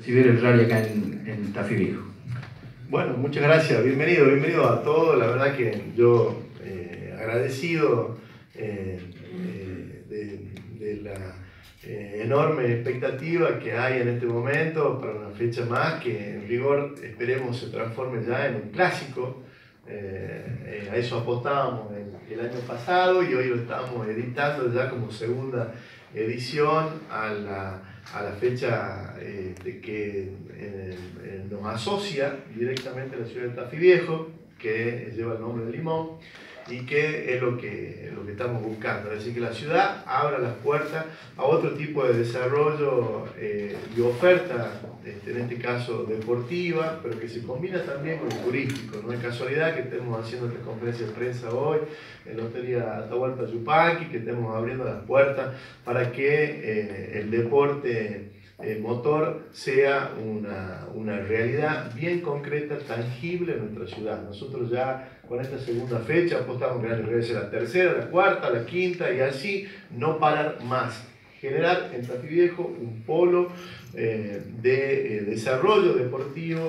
recibir el rally acá en, en Tafí Viejo. Bueno, muchas gracias, bienvenido, bienvenido a todos. La verdad que yo eh, agradecido eh, eh, de, de, la eh, enorme expectativa que hay en este momento para una fecha más que en rigor esperemos se transforme ya en un clásico. a eso apostábamos el, el, año pasado y hoy lo estamos editando ya como segunda edición a la, a la fecha de que nos asocia directamente a la ciudad de Tafí Viejo, que lleva el nombre de Limón y que es lo que, lo que estamos buscando. Es decir, que la ciudad abra las puertas a otro tipo de desarrollo eh, y oferta, este, en este caso deportiva, pero que se combina también con el turístico. No es casualidad que estemos haciendo esta conferencia de prensa hoy en la Hotelia Atahualpa Yupanqui, que estemos abriendo las puertas para que eh, el deporte el motor sea una, una, realidad bien concreta, tangible en nuestra ciudad. Nosotros ya con esta segunda fecha apostamos que debe ser la tercera, la cuarta, la quinta y así no parar más. Generar en Tafí Viejo un polo eh, de eh, desarrollo deportivo